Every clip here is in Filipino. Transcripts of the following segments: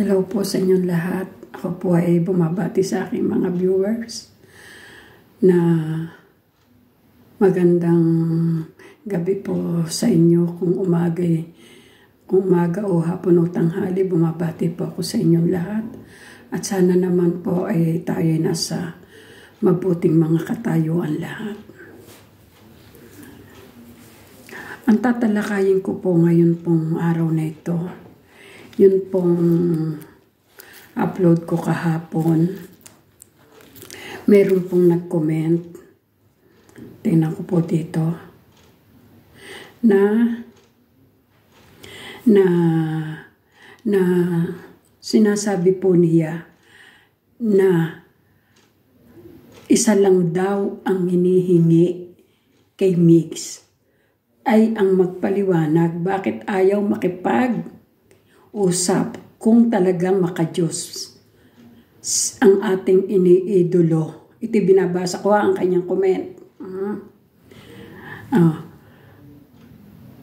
Hello po sa inyong lahat. Ako po ay bumabati sa aking mga viewers na magandang gabi po sa inyo kung umaga kung umaga o hapon o tanghali bumabati po ako sa inyong lahat at sana naman po ay tayo nasa mabuting mga katayuan lahat. Ang tatalakayin ko po ngayon pong araw na ito yun pong upload ko kahapon. Meron pong nag-comment. Tingnan ko po dito. Na na na sinasabi po niya na isa lang daw ang hinihingi kay Mix ay ang magpaliwanag bakit ayaw makipag usap kung talagang makajos ang ating iniidolo. Ito binabasa ko ang kanyang comment. Uh,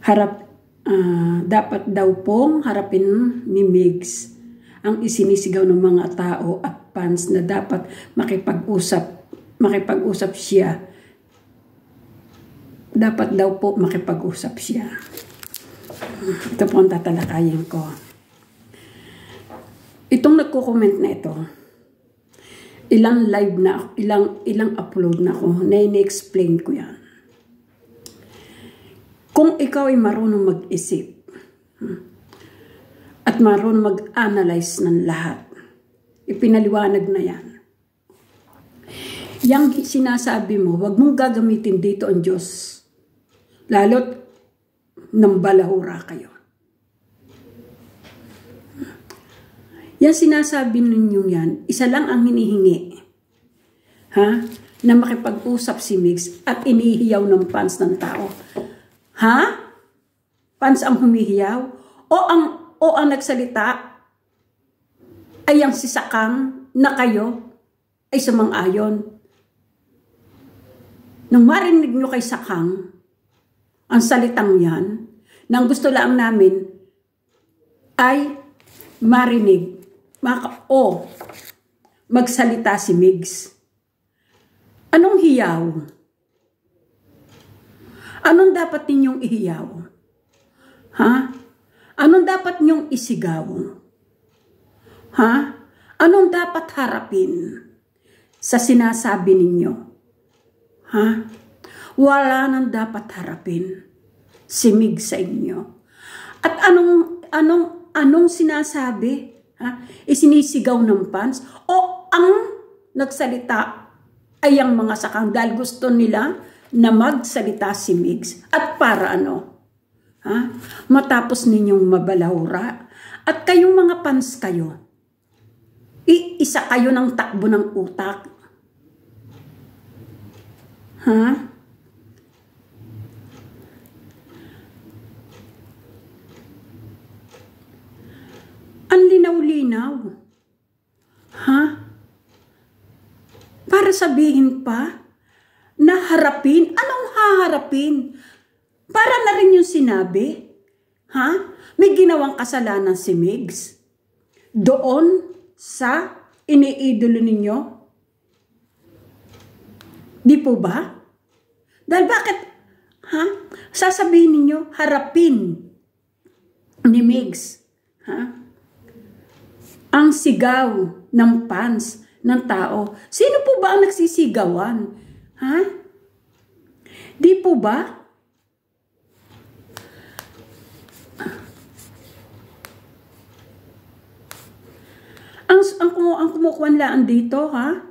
harap, uh, dapat daw pong harapin ni Migs ang isinisigaw ng mga tao at fans na dapat makipag-usap makipag-usap siya. Dapat daw po makipag-usap siya. Ito po ang tatalakayin ko. Itong nagko-comment na ito, ilang live na, ilang, ilang upload na ako, na ini-explain ko yan. Kung ikaw ay marunong mag-isip, hmm, at marunong mag-analyze ng lahat, ipinaliwanag na yan. Yang sinasabi mo, wag mong gagamitin dito ang Diyos. Lalo't nang balahura kayo. Yan sinasabi ninyo yan, isa lang ang hinihingi. Ha? Na makipag-usap si Mix at inihiyaw ng fans ng tao. Ha? Fans ang humihiyaw? O ang, o ang nagsalita ay ang sisakang na kayo ay sumang-ayon. Nung marinig nyo kay Sakang, ang salitang yan, nang gusto lang namin ay marinig Maka, o, magsalita si Migs. Anong hiyaw? Anong dapat ninyong ihiyaw? Ha? Anong dapat ninyong isigaw? Ha? Anong dapat harapin sa sinasabi ninyo? Ha? Wala nang dapat harapin si Mig sa inyo. At anong anong anong sinasabi? Ha, isinisigaw ng fans. O ang nagsalita ay ang mga sakang dahil gusto nila na magsalita si Migs. At para ano? Ha, matapos ninyong mabalawra at kayong mga fans kayo iisa kayo ng takbo ng utak. Ha Ang linaw-linaw. Ha? Para sabihin pa na harapin? Anong haharapin? Para na rin yung sinabi. Ha? May ginawang kasalanan si Migs. Doon sa iniidolo ninyo? Di po ba? Dahil bakit, ha? Sasabihin ninyo, harapin ni Migs. Ha? Ang sigaw ng fans ng tao. Sino po ba ang nagsisigawan? Ha? Di po ba? Ang, ang, ang kumukuanlaan dito, ha?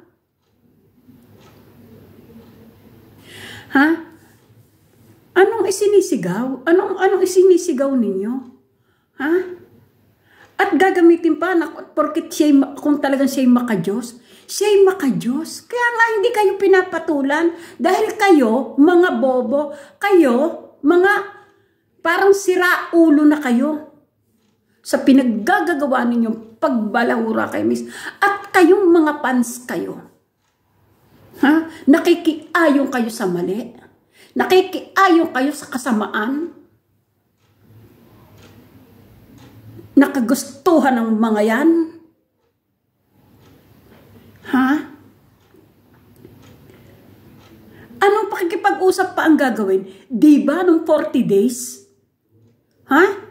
Ha? Anong isinisigaw? Anong, anong isinisigaw ninyo? Ha? At gagamitin pa na porkit siya, kung talagang siya'y makajos, siya'y makajos. Kaya nga hindi kayo pinapatulan dahil kayo, mga bobo, kayo, mga parang sira ulo na kayo sa pinaggagawa ninyong pagbalahura kay Miss. At kayong mga fans kayo. Ha? Nakikiayong kayo sa mali. Nakikiayong kayo sa kasamaan. Nakagustuhan ng mga yan? Ha? Anong pakikipag-usap pa ang gagawin? Di ba nung 40 days? Ha?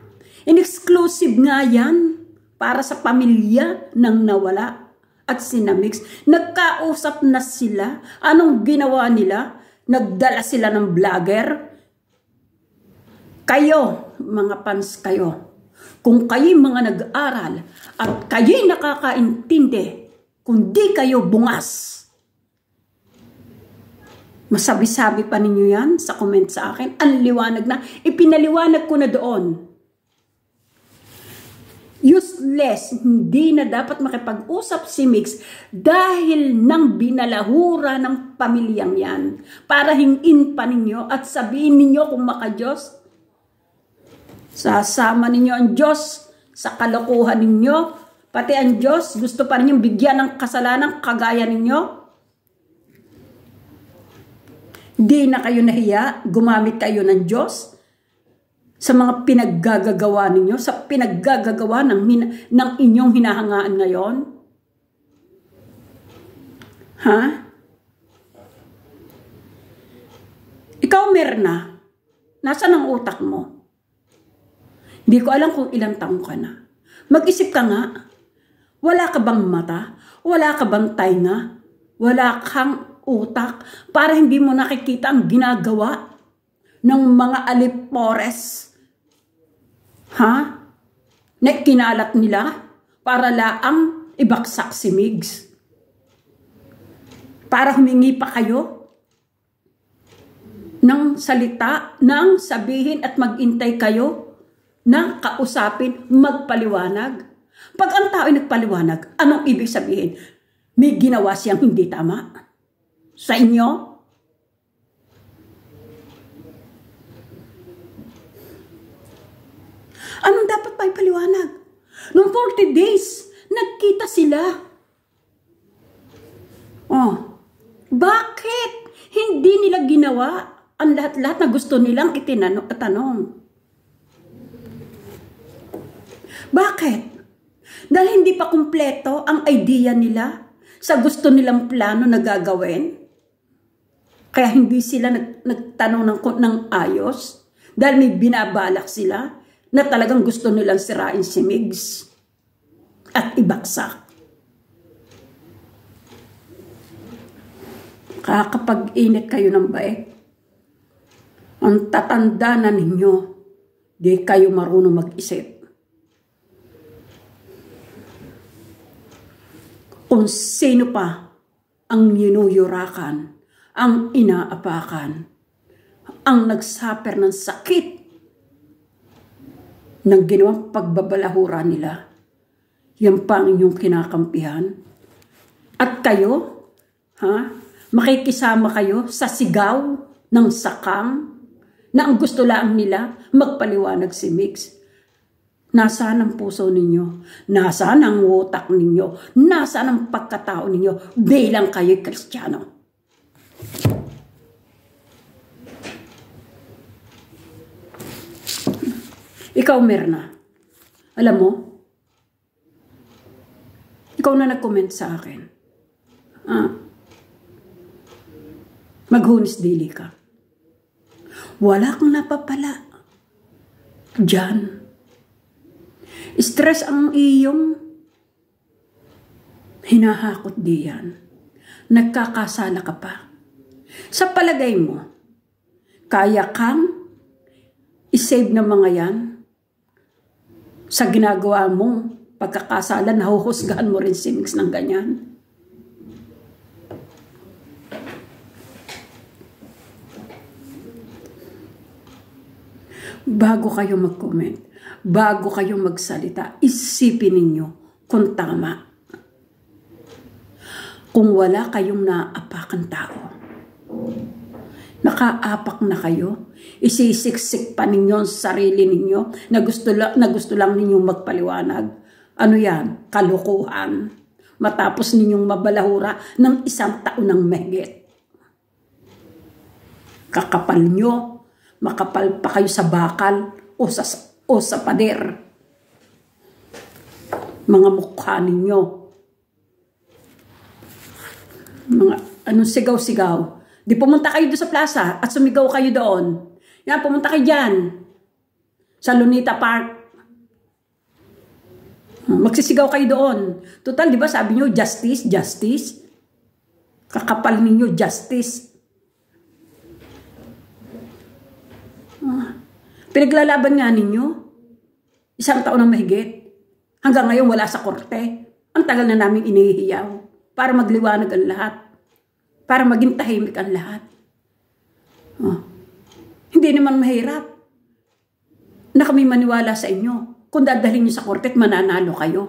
In-exclusive nga yan para sa pamilya ng nawala at sinamix. Nagkausap na sila. Anong ginawa nila? Nagdala sila ng vlogger. Kayo, mga fans kayo, kung kayo mga nag-aral at kayo nakakaintindi, kung di kayo bungas, masabi-sabi pa ninyo yan sa comment sa akin, ang liwanag na, ipinaliwanag ko na doon. Useless, hindi na dapat makipag-usap si Mix dahil nang binalahura ng pamilyang yan para hingin pa ninyo at sabihin ninyo kung makajos Sasama ninyo ang Diyos sa kalokohan ninyo. Pati ang Diyos, gusto pa ninyong bigyan ng kasalanan kagaya ninyo. Di na kayo nahiya, gumamit kayo ng Diyos sa mga pinaggagagawa ninyo, sa pinaggagagawa ng, ng inyong hinahangaan ngayon. Ha? Ikaw, Mirna, nasa ang utak mo? Hindi ko alam kung ilang taong ka na. Mag-isip ka nga. Wala ka bang mata? Wala ka bang tainga? Wala kang utak para hindi mo nakikita ang ginagawa ng mga alipores? Ha? Na kinalat nila para laang ibaksak si Migs. Para humingi pa kayo ng salita, ng sabihin at magintay kayo na kausapin, magpaliwanag. Pag ang tao ay nagpaliwanag, anong ibig sabihin? May ginawa siyang hindi tama? Sa inyo? Anong dapat pa ipaliwanag? Noong 40 days, nagkita sila. Oh, bakit hindi nila ginawa ang lahat-lahat na gusto nilang itinanong? Bakit? Dahil hindi pa kumpleto ang idea nila sa gusto nilang plano na gagawin. Kaya hindi sila nag, nagtanong ng, ng ayos. Dahil may binabalak sila na talagang gusto nilang sirain si Migs at ibaksak. Kakapag-init kayo ng bait, ang tatanda na ninyo, di kayo marunong mag-isip. Kung sino pa ang yinuyurakan, ang inaapakan, ang nagsaper ng sakit ng ginawang pagbabalahura nila. Yan pa ang inyong kinakampihan. At kayo, ha, makikisama kayo sa sigaw ng sakang na ang gusto lang nila magpaliwanag si Mix Nasaan ang puso ninyo? Nasaan ang utak ninyo? Nasaan ang pagkatao ninyo bilang kayo'y kristyano? Ikaw, Mirna, alam mo, ikaw na nag-comment sa akin. Ah, maghunis dili ka. Wala kang napapala. Diyan, Stress ang iyong hinahakot diyan. Nagkakasala ka pa. Sa palagay mo, kaya kang isave ng mga yan sa ginagawa mong pagkakasala, nahuhusgahan mo rin si Mix ng ganyan. Bago kayo mag-comment, bago kayo magsalita, isipin ninyo kung tama. Kung wala kayong naapakan tao, nakaapak na kayo, isisiksik pa ninyo ang sarili ninyo na gusto, na gusto lang ninyong magpaliwanag. Ano yan? Kalukuhan. Matapos ninyong mabalahura ng isang taon ng megit. Kakapal nyo, makapal pa kayo sa bakal o sa o sa pader. Mga mukha ninyo. Mga anong sigaw-sigaw. Di pumunta kayo doon sa plaza at sumigaw kayo doon. Yan, pumunta kayo dyan. Sa Lunita Park. Magsisigaw kayo doon. Total, di ba sabi nyo, justice, justice. Kakapal ninyo, justice. Ah, pinaglalaban nga ninyo. Isang taon ang mahigit. Hanggang ngayon wala sa korte. Ang tagal na namin inihiyaw para magliwanag ang lahat. Para maging tahimik ang lahat. Oh. Hindi naman mahirap na kami maniwala sa inyo kung dadalhin niyo sa korte at mananalo kayo.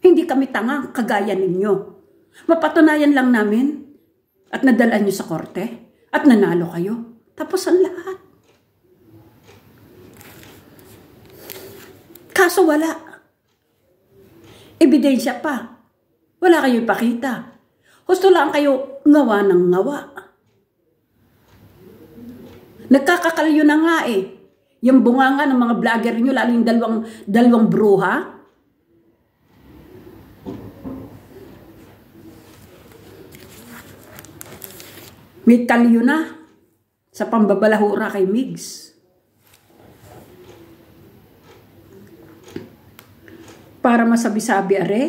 Hindi kami tanga kagaya ninyo. Mapatunayan lang namin at nadala niyo sa korte at nanalo kayo. Tapos ang lahat. Kaso wala. Ebidensya pa. Wala kayo ipakita. Gusto lang kayo ngawa ng ngawa. Nagkakakalyo na nga eh. Yung bunganga ng mga vlogger nyo, lalo yung dalawang, dalawang bruha. May kalyo na sa pambabalahura kay Migs. Para masabi-sabi are.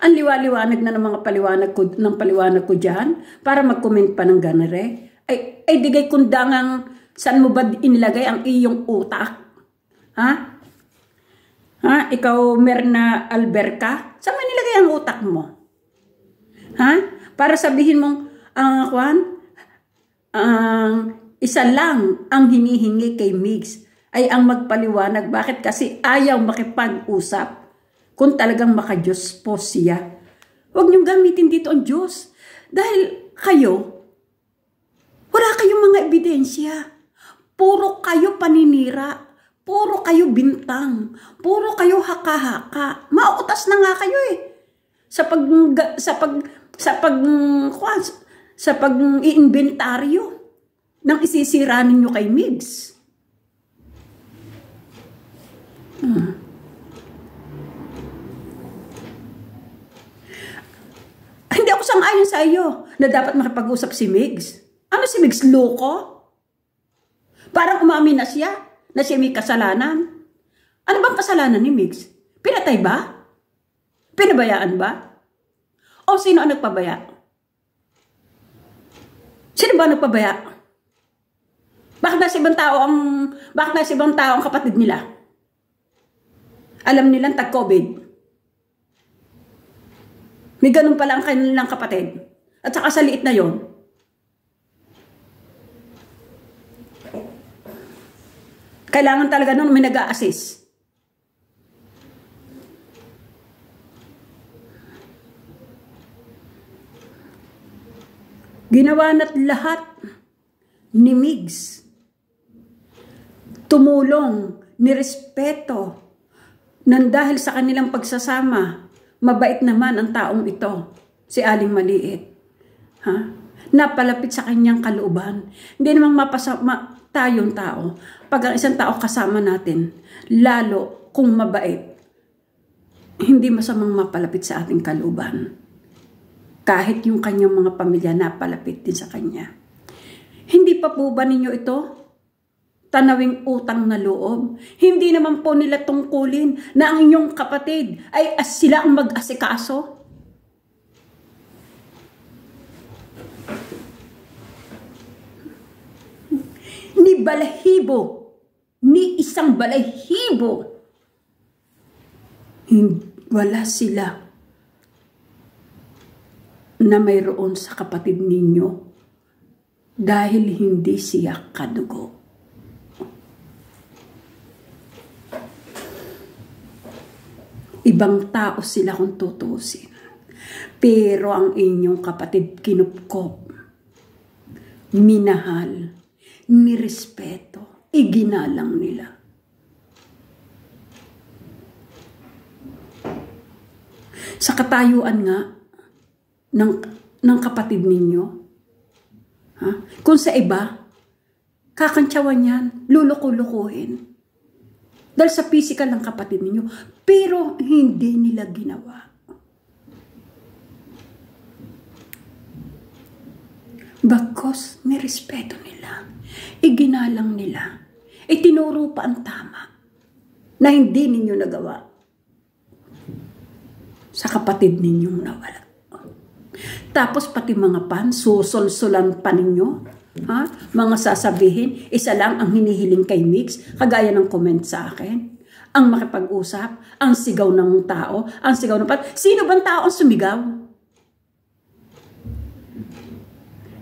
Ang liwaliwanag na ng mga paliwanag ko, ng paliwanag ko dyan, para mag-comment pa ng ganare. Ay, ay digay kundangang saan mo ba inilagay ang iyong utak? Ha? Ha? Ikaw, Merna Alberca? Saan mo nilagay ang utak mo? Ha? Para sabihin mong, ang uh, kwan, ang uh, isa lang ang hinihingi kay Migs ay ang magpaliwanag. Bakit? Kasi ayaw makipag-usap kung talagang makadiyos po siya. Huwag niyong gamitin dito ang Diyos. Dahil kayo, wala kayong mga ebidensya. Puro kayo paninira. Puro kayo bintang. Puro kayo haka-haka. Mautas na nga kayo eh. Sa pag sa pag sa pag sa pag-iinventaryo ng isisira ninyo kay Migs. Hmm. Ako sang-ayon sa iyo na dapat makipag-usap si Migs. Ano si Migs? Loko? Parang umamin na siya na siya may kasalanan. Ano bang kasalanan ni Migs? Pinatay ba? Pinabayaan ba? O sino ang nagpabaya? Sino ba nagpabaya? Bakit nasa ibang tao ang bakit nasa ibang tao ang kapatid nila? Alam nilang tag-COVID. May ganun pala ang kanilang kapatid. At saka sa liit na yon. Kailangan talaga nun may nag-a-assist. Ginawa na't lahat ni Migs. Tumulong, nirespeto, nang dahil sa kanilang pagsasama, Mabait naman ang taong ito, si Aling Maliit. Ha? Napalapit sa kanyang kalooban. Hindi namang mapasa ma, tayong tao. Pag ang isang tao kasama natin, lalo kung mabait, hindi masamang mapalapit sa ating kalooban. Kahit yung kanyang mga pamilya napalapit din sa kanya. Hindi pa po ba ninyo ito tanawing utang na loob. Hindi naman po nila tungkulin na ang inyong kapatid ay as sila ang mag-asikaso. Ni balahibo, ni isang balahibo, wala sila na mayroon sa kapatid ninyo dahil hindi siya kadugo. Ibang tao sila kung tutusin. Pero ang inyong kapatid kinupkop, minahal, nirespeto, iginalang nila. Sa katayuan nga ng, ng kapatid ninyo, ha? kung sa iba, kakantsawan yan, luluko-lukuhin. Dahil sa physical ng kapatid ninyo. Pero hindi nila ginawa. Bagkos nirespeto nila. Iginalang nila. Itinuro pa ang tama na hindi ninyo nagawa sa kapatid ninyong nawala. Tapos pati mga pan, susolsolan pa ninyo. Ha? Mga sasabihin, isa lang ang hinihiling kay Mix, kagaya ng comment sa akin. Ang makipag-usap, ang sigaw ng tao, ang sigaw ng pan. Sino bang tao ang sumigaw?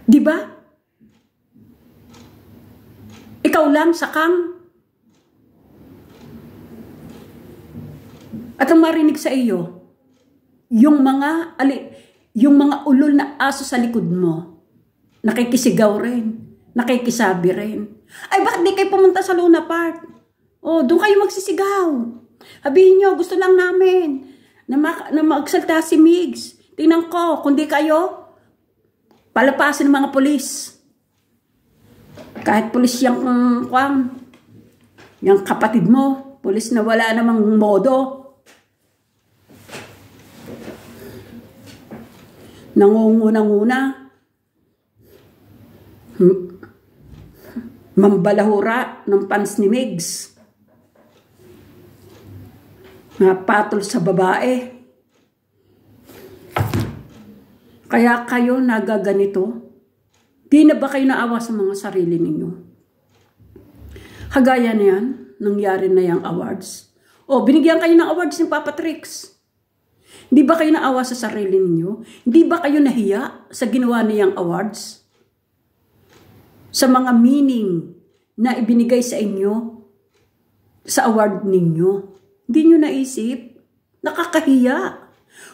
Di ba? Ikaw lang, sakang. At ang marinig sa iyo, yung mga, ali, yung mga ulol na aso sa likod mo, nakikisigaw rin, nakikisabi rin. Ay, bakit di kayo pumunta sa Luna Park? Oh, doon kayo magsisigaw. Sabihin nyo, gusto lang namin na, ma- na magsalta si Migs. Tingnan ko, kundi kayo, palapasin ng mga polis. Kahit polis yung um, kwang, yung kapatid mo, polis na wala namang modo. Nangunguna-nguna. Hmm. Mambalahura ng pants ni Migs. Napatol sa babae. Kaya kayo nagaganito? Di na ba kayo naawa sa mga sarili ninyo? Kagaya na yan, nangyari na yung awards. O, binigyan kayo ng awards ni Papa Trix. Di ba kayo naawa sa sarili ninyo? Di ba kayo nahiya sa ginawa niyang awards? Sa mga meaning na ibinigay sa inyo sa award ninyo. Hindi nyo naisip? Nakakahiya.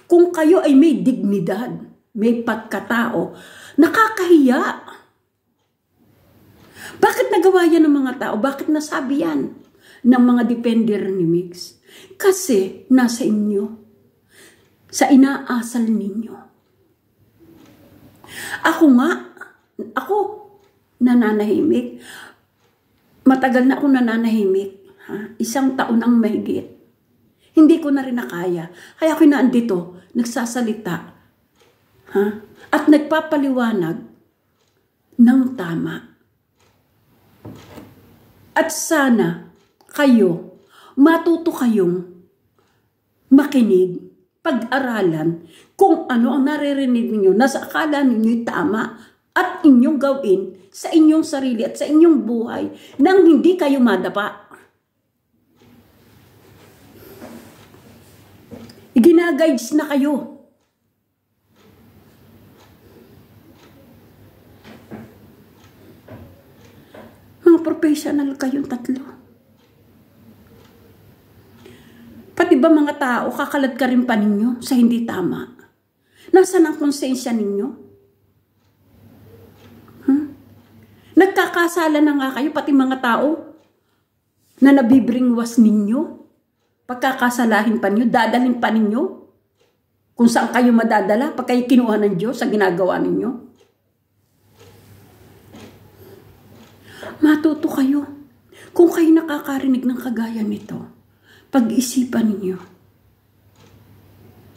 Kung kayo ay may dignidad, may pagkatao, nakakahiya. Bakit nagawa yan ng mga tao? Bakit nasabi yan ng mga defender ni Mix? Kasi nasa inyo, sa inaasal ninyo. Ako nga, ako, nananahimik. Matagal na ako nananahimik. Ha? Isang taon ang mahigit. Hindi ko na rin nakaya. Kaya ako naandito, nagsasalita Ha? At nagpapaliwanag ng tama. At sana kayo, matuto kayong makinig, pag-aralan kung ano ang naririnig ninyo na sa akala ninyo'y tama at inyong gawin sa inyong sarili at sa inyong buhay nang hindi kayo madapa. Ginagayids na kayo professional kayong tatlo. Pati ba mga tao, kakalad ka rin pa ninyo sa hindi tama? Nasaan ang konsensya ninyo? Hmm? Nagkakasala na nga kayo, pati mga tao, na nabibringwas ninyo. Pagkakasalahin pa ninyo, dadalhin pa ninyo. Kung saan kayo madadala, pag kayo kinuha ng Diyos sa ginagawa ninyo. Matuto kayo. Kung kayo nakakarinig ng kagaya nito, pag-isipan ninyo.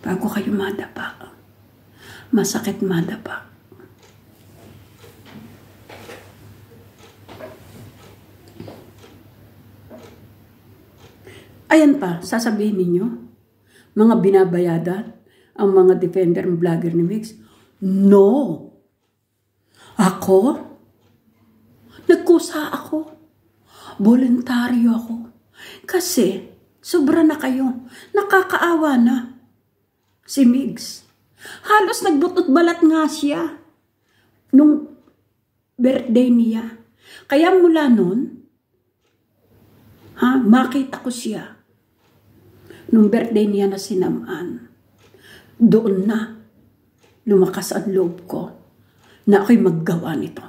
Bago kayo madapa. Masakit madapa. Ayan pa, sasabihin ninyo, mga binabayadan, ang mga defender ng vlogger ni Mix. No! Ako? Nagkusa ako. Voluntaryo ako. Kasi, sobra na kayo. Nakakaawa na. Si Migs. Halos nagbutot balat nga siya. Nung birthday niya. Kaya mula nun, ha, makita ko siya. Nung birthday niya na sinamaan. Doon na, lumakas ang loob ko na ako'y maggawa nito.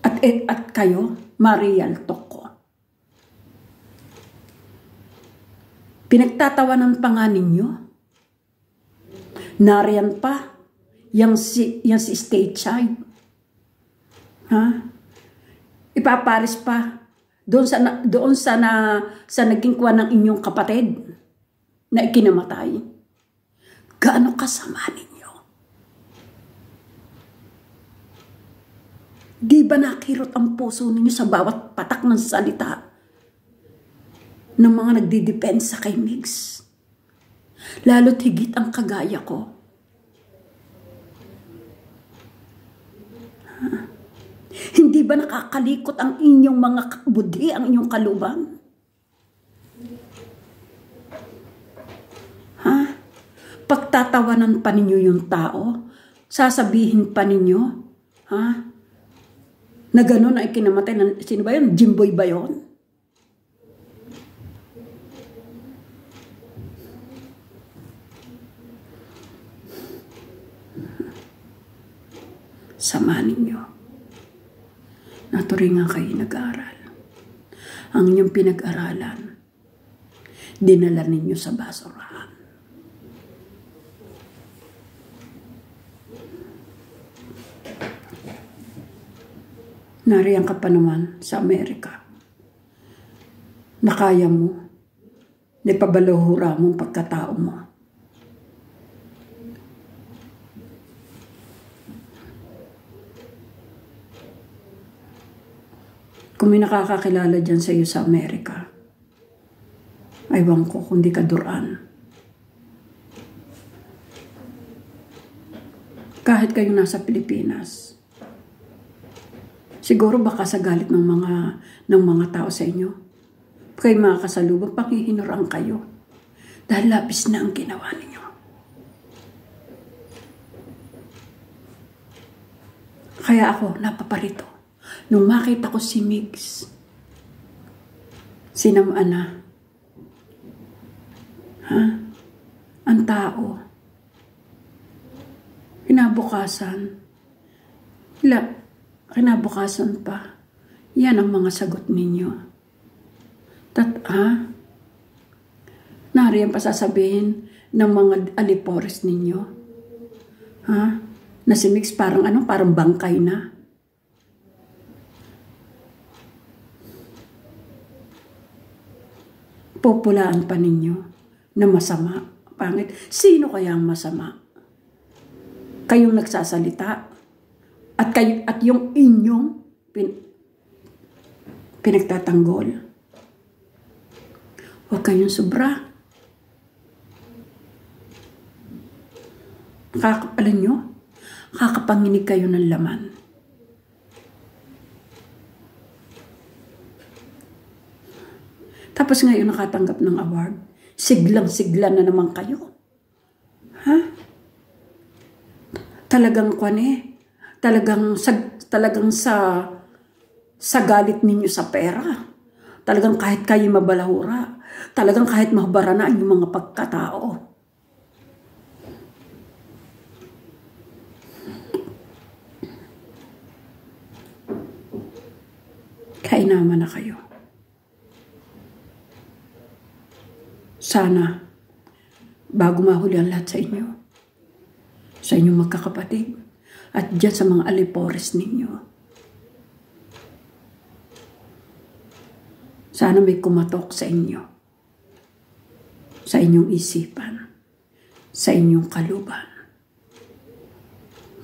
At, et, at kayo, marialtok ko. Pinagtatawanan pa nga ninyo. Nariyan pa, yung si, yung si state child. Ha? Ipaparis pa Doon sa, na, doon sa, na, sa naging kuha ng inyong kapatid na ikinamatay. Gaano kasama ninyo? Di ba nakirot ang puso ninyo sa bawat patak ng salita ng mga nagdidepensa kay Migs? Lalo't higit ang kagaya ko. Hindi ba nakakalikot ang inyong mga budhi, ang inyong kalubang? Ha? Pagtatawanan pa ninyo yung tao? Sasabihin pa ninyo? Ha? Na gano'n ay kinamatay ng, sino ba yun? Jimboy ba yun? Sama ninyo. Naturingan kayo nag-aral. Ang inyong pinag-aralan, dinala ninyo sa basurahan. Nariyan ka pa naman sa Amerika. Nakaya mo, nipabaluhura mong pagkatao mo. Kung may nakakakilala dyan sa iyo sa Amerika, aywan ko kung di ka duran. Kahit kayong nasa Pilipinas, siguro baka sa galit ng mga, ng mga tao sa inyo, kayo mga kasalubong, panghihinurang kayo. Dahil labis na ang ginawa ninyo. Kaya ako, napaparito Nung makita ko si Migs, sinamaan na. Ha? Ang tao. Kinabukasan. La, kinabukasan pa. Yan ang mga sagot ninyo. Tat, ha? Nariyan pa sasabihin ng mga alipores ninyo. Ha? Na si Mix parang ano, parang bangkay na. Pupulaan pa ninyo na masama, pangit. Sino kaya ang masama? Kayong nagsasalita at kayo at yung inyong pin, pinagtatanggol. Huwag kayong sobra. Kakapalan nyo, kakapanginig kayo ng laman. Tapos ngayon nakatanggap ng award. Siglang-sigla na naman kayo. Ha? Talagang kwan eh. Talagang, sa, talagang sa, sa galit ninyo sa pera. Talagang kahit kayo mabalahura. Talagang kahit mahubara na ang mga pagkatao. Kainaman na kayo. Sana, bago mahuli ang lahat sa inyo, sa inyong magkakapatid, at dyan sa mga alipores ninyo, sana may kumatok sa inyo, sa inyong isipan, sa inyong kaluban.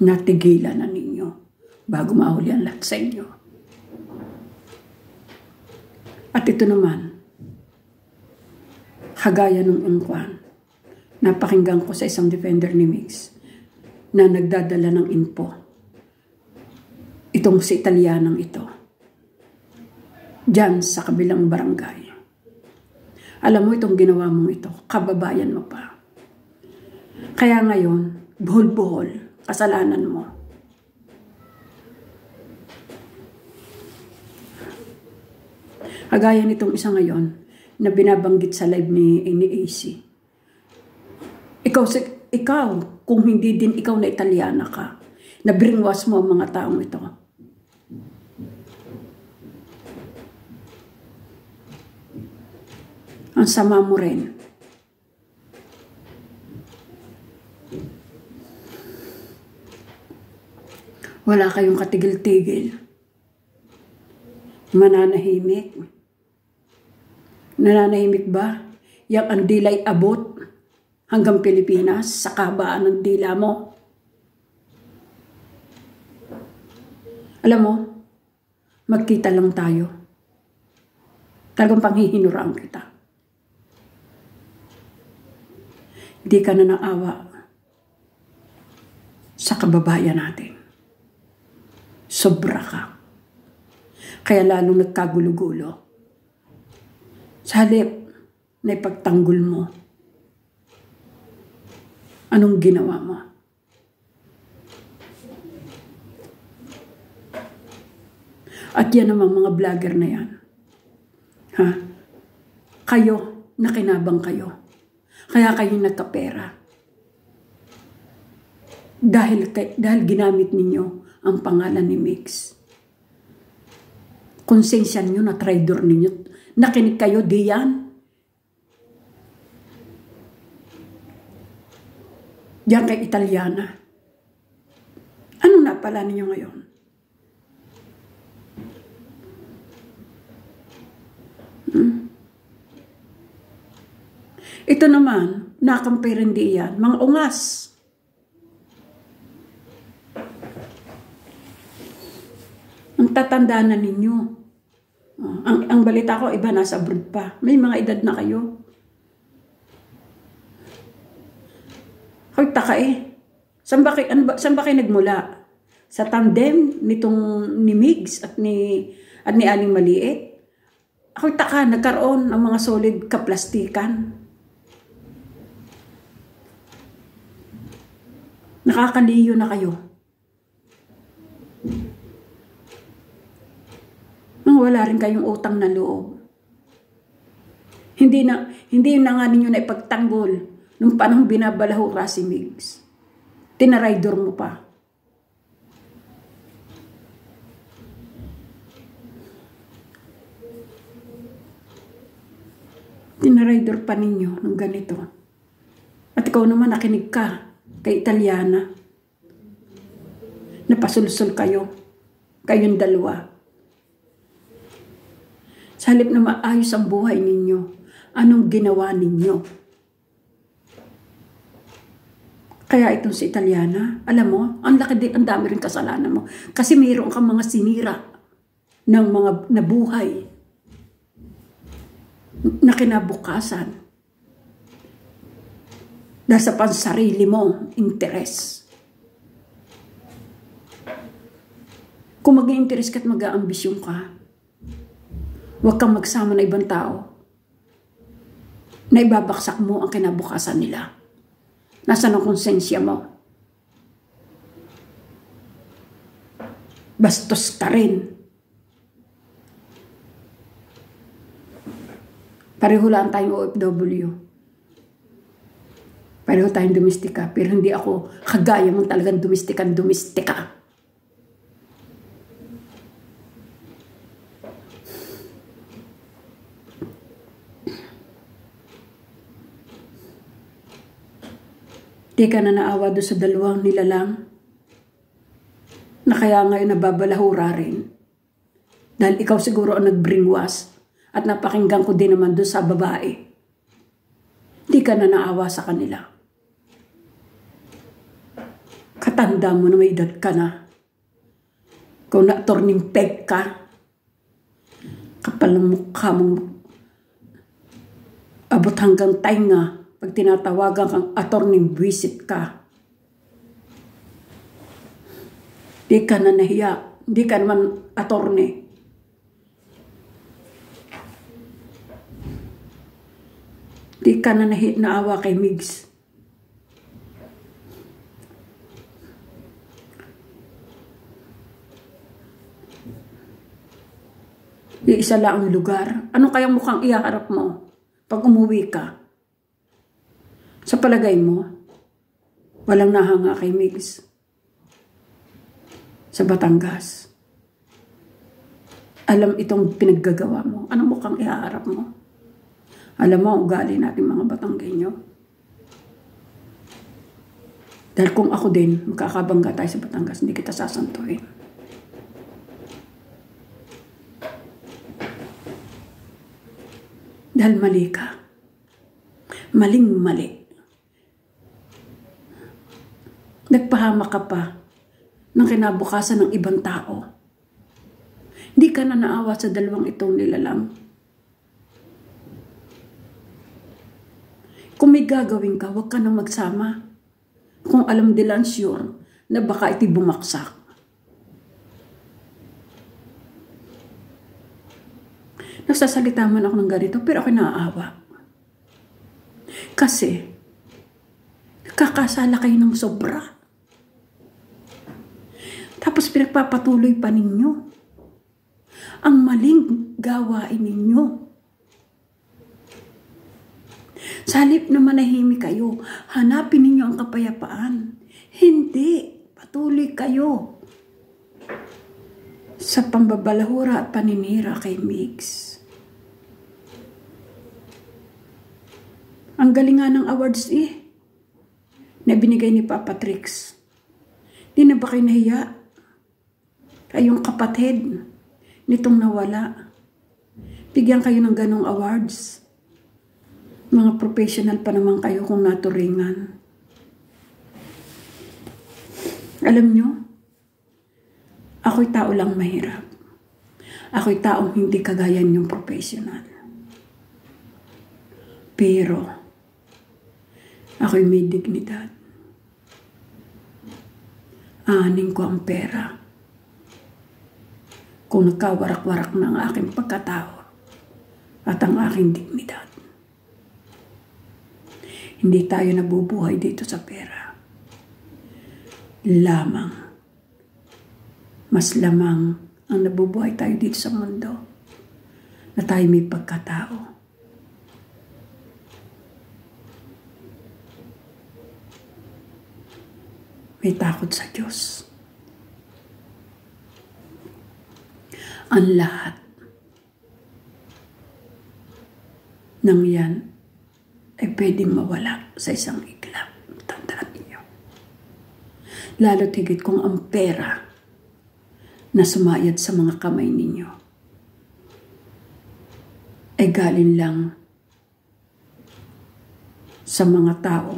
Natigilan na ninyo bago mahuli ang lahat sa inyo. At ito naman, kagaya ng Engkwan. Napakinggan ko sa isang defender ni Mix na nagdadala ng info. Itong si Italianang ito. Diyan sa kabilang barangay. Alam mo itong ginawa mong ito, kababayan mo pa. Kaya ngayon, buhol-buhol, kasalanan mo. Kagaya nitong isa ngayon, na binabanggit sa live ni, ni AC. Ikaw, ikaw, kung hindi din ikaw na Italiana ka, na bringwas mo ang mga taong ito. Ang sama mo rin. Wala kayong katigil-tigil. Mananahimik Nananahimik ba? Yang ang dilay abot hanggang Pilipinas sa kabaan ng dila mo. Alam mo, magkita lang tayo. Talagang panghihinuraan kita. Hindi ka na naawa sa kababayan natin. Sobra ka. Kaya lalo nagkagulo-gulo. Sa halip na ipagtanggol mo, anong ginawa mo? At yan namang mga vlogger na yan. Ha? Kayo, nakinabang kayo. Kaya kayo nagkapera. Dahil, dahil ginamit ninyo ang pangalan ni Mix. Konsensya nyo na traidor ninyo. Nakinig kayo, di yan. Diyan kay Italiana. Ano na pala ninyo ngayon? Hmm? Ito naman, nakampi rin di yan. Mga ungas. Ang tatanda na ninyo. Ang, ang balita ko, iba nasa abroad pa. May mga edad na kayo. Hoy, taka eh. Saan ba, kayo, ano ba, saan ba kayo nagmula? Sa tandem nitong ni Migs at ni, at ni Aling Maliit? Ako'y taka, nagkaroon ng mga solid kaplastikan. Nakakaliyo na kayo. Nang wala rin kayong utang na loob. Hindi na, hindi na nga ninyo na ipagtanggol nung panahon binabalaho si Migs. Tinaraydor mo pa. Tinarider pa ninyo ng ganito. At ikaw naman nakinig ka kay Italiana. Napasulsul kayo. Kayong dalawa. Sa halip na maayos ang buhay ninyo, anong ginawa ninyo? Kaya itong si Italiana, alam mo, ang laki din, ang dami rin kasalanan mo. Kasi mayroon kang mga sinira ng mga nabuhay na kinabukasan dahil sa pansarili mo interes. Kung mag interes ka at mag-aambisyon ka, huwag kang magsama na ibang tao na ibabaksak mo ang kinabukasan nila. Nasaan ang konsensya mo? Bastos ka rin. Pareho lang tayong OFW. Pareho tayong domestika, pero hindi ako kagaya mong talagang domestikan domestika. Di ka na naawa doon sa dalawang nilalang na kaya ngayon nababalahura rin. Dahil ikaw siguro ang nag-bringwas at napakinggan ko din naman doon sa babae. Di ka na naawa sa kanila. Katanda mo na may edad ka na. Kung na-turning peg ka, kapal ng mukha mong abot hanggang tainga pag tinatawagan kang attorney visit ka. Di ka na nahiya. Di ka naman attorney. Di ka na nahi, naawa kay Migs. Iisa lang ang lugar. Ano kayang mukhang iharap mo pag umuwi ka? Sa palagay mo, walang nahanga kay Migs. Sa Batangas. Alam itong pinaggagawa mo. Ano mukhang iharap mo? Alam mo, ugali natin mga Batanggenyo. Dahil kung ako din, magkakabangga tayo sa Batangas, hindi kita sasantuhin. Dahil mali ka. Maling mali. Nagpahama ka pa ng kinabukasan ng ibang tao. Hindi ka na naawa sa dalawang itong nilalang. Kung may gagawin ka, huwag ka nang magsama. Kung alam nila sure na baka iti bumaksak. Nagsasalita man ako ng ganito, pero ako naaawa. Kasi, kakasala kayo ng sobra. Tapos pinagpapatuloy pa ninyo ang maling gawain ninyo. Sa halip na manahimik kayo, hanapin ninyo ang kapayapaan. Hindi, patuloy kayo sa pambabalahura at paninira kay Mix. Ang galing nga ng awards eh, na binigay ni Papa Trix. Di na ba kayo nahiya? Kayong kapatid nitong nawala. Bigyan kayo ng ganong awards. Mga professional pa naman kayo kung naturingan. Alam nyo, ako'y tao lang mahirap. Ako'y taong hindi kagaya yung professional. Pero, ako'y may dignidad. Aning ko ang pera. Kung nagkawarak-warak ng aking pagkatao at ang aking dignidad. Hindi tayo nabubuhay dito sa pera. Lamang. Mas lamang ang nabubuhay tayo dito sa mundo na tayo may pagkatao. May takot sa Diyos. Ang lahat ng yan ay pwedeng mawala sa isang iglap. Tandaan niyo. Lalo tigit kung ang pera na sumayad sa mga kamay ninyo ay galing lang sa mga tao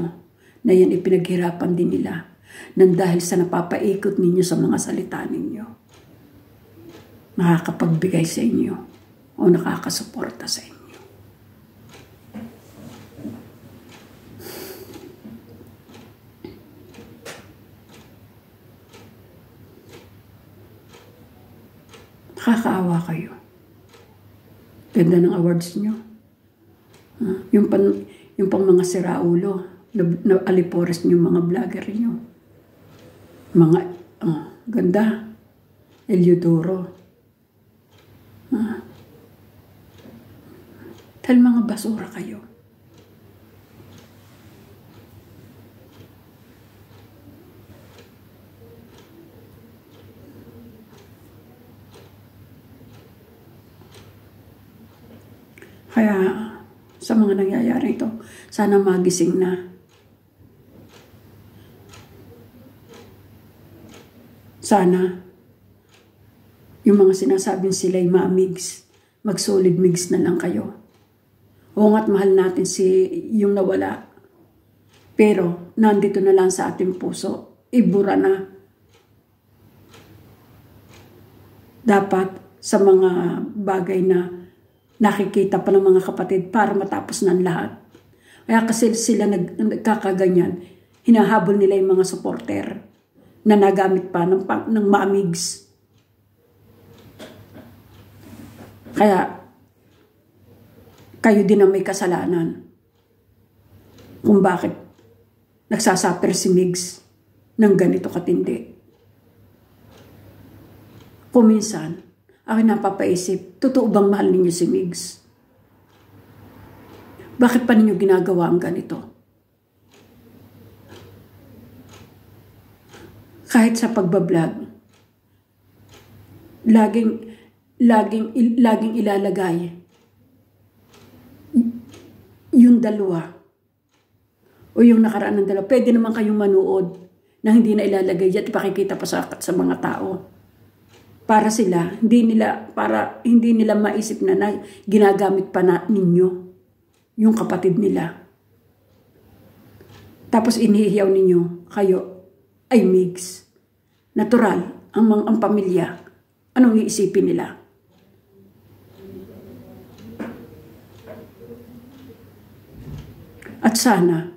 na yan ipinaghirapan din nila nang dahil sa napapaikot ninyo sa mga salita ninyo. Nakakapagbigay sa inyo o nakakasuporta sa inyo. Nakakaawa kayo. Ganda ng awards nyo. Uh, yung, pan, yung pang mga siraulo, na, na alipores nyo mga vlogger nyo. Mga, uh, ganda. Eliodoro. Dahil mga basura kayo. Kaya sa mga nangyayari ito, sana magising na. Sana yung mga sinasabing sila'y mamigs, magsolid migs na lang kayo. Oo nga't mahal natin si yung nawala. Pero nandito na lang sa ating puso, ibura na. Dapat sa mga bagay na nakikita pa ng mga kapatid para matapos ng lahat. Kaya kasi sila nag, nagkakaganyan, hinahabol nila yung mga supporter na nagamit pa ng, ng mamigs. Kaya, kayo din ang may kasalanan kung bakit nagsasaper si Migs ng ganito katindi. Kung minsan, ako napapaisip, totoo bang mahal ninyo si Migs? Bakit pa ninyo ginagawa ang ganito? Kahit sa pagbablog, laging, laging, laging ilalagay yung dalawa o yung nakaraan ng dalawa. Pwede naman kayong manood na hindi na ilalagay at ipakikita pa sa, sa mga tao para sila hindi nila para hindi nila maisip na, na ginagamit pa na ninyo yung kapatid nila. Tapos inihiyaw ninyo, kayo ay mix. Natural, ang, mga, ang pamilya. Anong iisipin nila? At sana,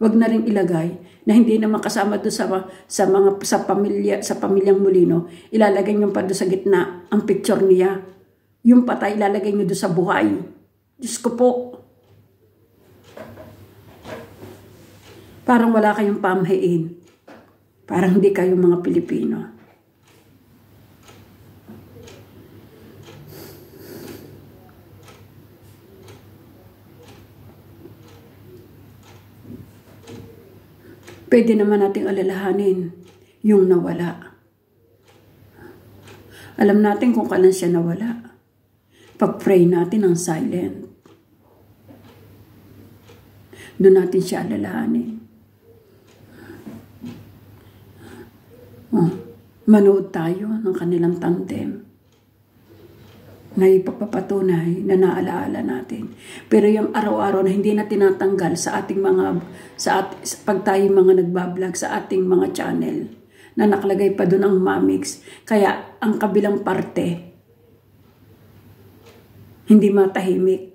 wag na rin ilagay na hindi naman kasama doon sa, sa mga sa pamilya sa pamilyang Molino, ilalagay niyo pa doon sa gitna ang picture niya. Yung patay ilalagay niyo doon sa buhay. Diyos ko po. Parang wala kayong pamahiin. Parang hindi kayo mga Pilipino. Pwede naman nating alalahanin yung nawala. Alam natin kung kailan siya nawala. Pag-pray natin ang silent. Doon natin siya alalahanin. Oh, manood tayo ng kanilang tandem na ipapapatunay na naalaala natin. Pero yung araw-araw na hindi na tinatanggal sa ating mga, sa, at, pag tayo mga nagbablog sa ating mga channel, na nakalagay pa doon ang mamix. Kaya ang kabilang parte, hindi matahimik.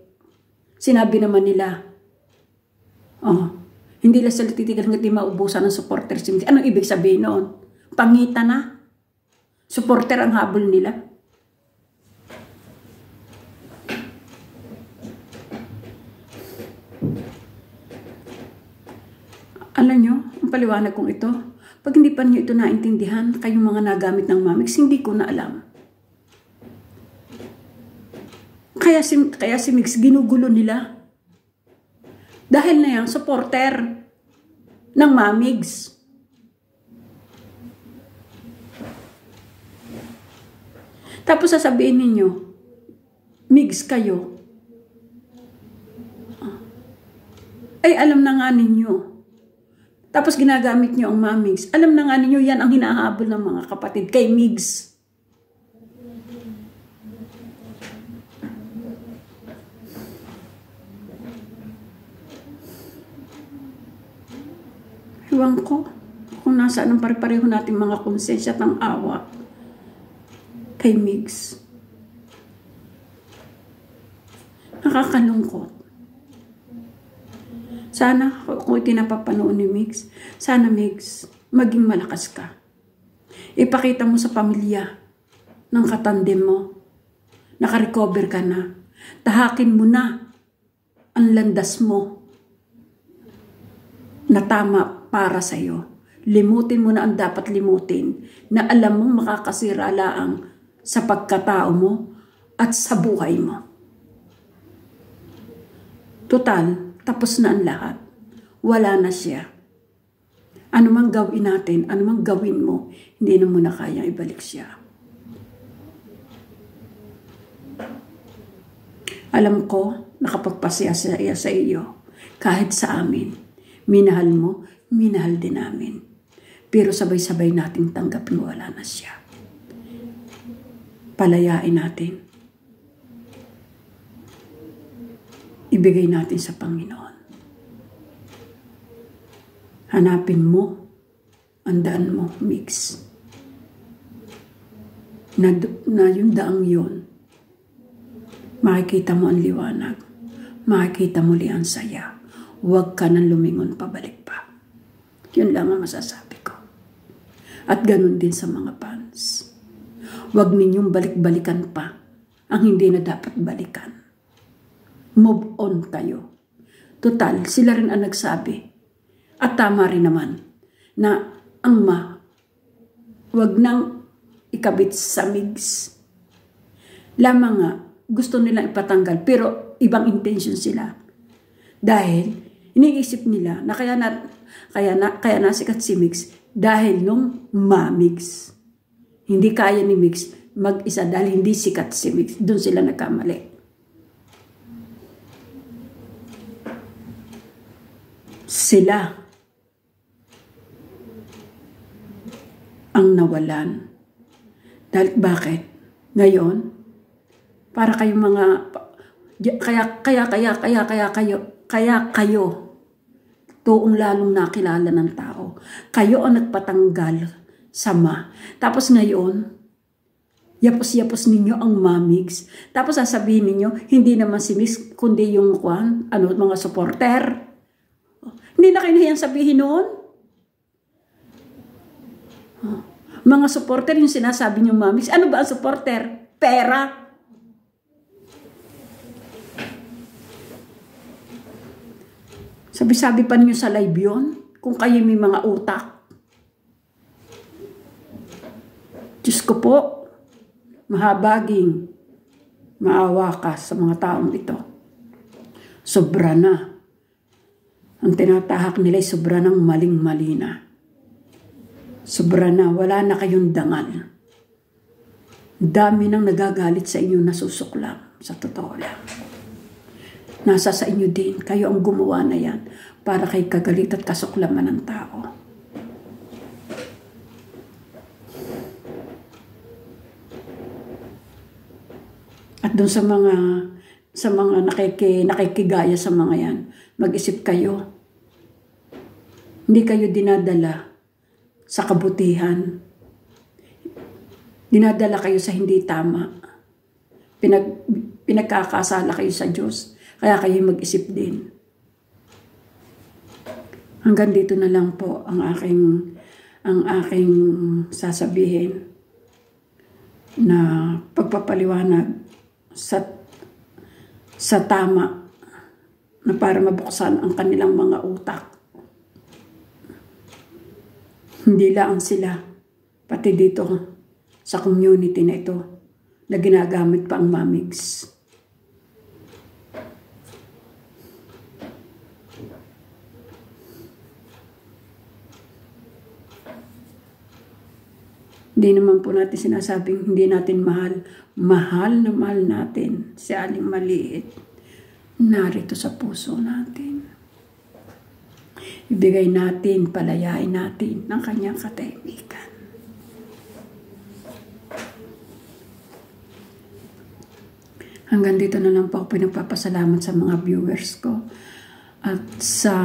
Sinabi naman nila, oh, hindi lang sila titigal hanggang di maubusan ng supporters. Anong ibig sabihin noon? Pangita na. Supporter ang habol nila. Alam nyo, ang paliwanag kong ito, pag hindi pa niyo ito naintindihan, kayong mga nagamit ng mamix, hindi ko na alam. Kaya si, kaya si Mix ginugulo nila. Dahil na yan, supporter ng mamigs. Tapos sasabihin ninyo, Migs kayo. Ay, alam na nga ninyo tapos ginagamit nyo ang mamigs. Alam na nga ninyo, yan ang hinahabol ng mga kapatid kay Migs. Ewan ko kung nasaan ang pare-pareho natin mga konsensya at ang awa kay Migs. Nakakalungkot. Sana, kung itinapapanoon ni Mix, sana Mix, maging malakas ka. Ipakita mo sa pamilya ng katandem mo. Nakarecover ka na. Tahakin mo na ang landas mo na tama para sa iyo. Limutin mo na ang dapat limutin na alam mong makakasira laang sa pagkatao mo at sa buhay mo. Total, tapos na ang lahat. Wala na siya. Ano mang gawin natin, ano mang gawin mo, hindi na muna kaya ibalik siya. Alam ko, nakapagpasya sa iya sa iyo. Kahit sa amin, minahal mo, minahal din namin. Pero sabay-sabay nating tanggapin wala na siya. Palayain natin ibigay natin sa Panginoon. Hanapin mo ang daan mo, mix. Na, na yung daang yun, makikita mo ang liwanag. Makikita mo li ang saya. Huwag ka nang lumingon pabalik pa. Yun lang ang masasabi ko. At ganun din sa mga fans. Huwag ninyong balik-balikan pa ang hindi na dapat balikan move on kayo. Total, sila rin ang nagsabi. At tama rin naman na ang ma, wag nang ikabit sa migs. Lamang nga, gusto nilang ipatanggal pero ibang intention sila. Dahil iniisip nila na kaya na kaya na kaya nasikat si Mix dahil nung ma-mix. Hindi kaya ni Mix mag-isa dahil hindi sikat si Mix. Doon sila nagkamali. Sila ang nawalan. Dahil bakit? Ngayon, para kayong mga kaya, kaya, kaya, kaya, kaya kayo, kaya kayo, tuong lalong nakilala ng tao. Kayo ang nagpatanggal sama. Tapos ngayon, yapos-yapos ninyo ang mamigs. Tapos sasabihin ninyo, hindi naman si Miss, kundi yung kwan, ano, mga supporter. Hindi na kayo sabihin noon. Mga supporter yung sinasabi niyo mamigs. Ano ba ang supporter? Pera. Sabi-sabi pa niyo sa live yun, kung kayo may mga utak. Diyos ko po, mahabaging maawa ka sa mga taong ito. Sobra na. Ang tinatahak nila ay sobra ng maling-mali na. Sobra na, wala na kayong dangal. Dami nang nagagalit sa inyo nasusuklam, sa totoo lang. Nasa sa inyo din. Kayo ang gumawa na yan para kay kagalit at kasuklaman ng tao. At doon sa mga sa mga nakiki, nakikigaya sa mga yan, mag-isip kayo. Hindi kayo dinadala sa kabutihan. Dinadala kayo sa hindi tama. Pinag, pinagkakasala kayo sa Diyos kaya kayo mag-isip din. Hanggang dito na lang po ang aking ang aking sasabihin na pagpapaliwanag sa sa tama na para mabuksan ang kanilang mga utak. Hindi lang sila, pati dito sa community na ito na ginagamit pa ang mamigs. Hindi naman po natin sinasabing hindi natin mahal. Mahal na mahal natin si Aling Maliit. Narito sa puso natin. Ibigay natin, palayain natin ng kanyang katahimikan. Hanggang dito na lang po ako pinagpapasalamat sa mga viewers ko. At sa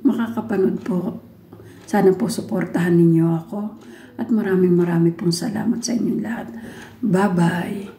makakapanood po, sana po suportahan ninyo ako at maraming maraming pong salamat sa inyong lahat. Bye-bye!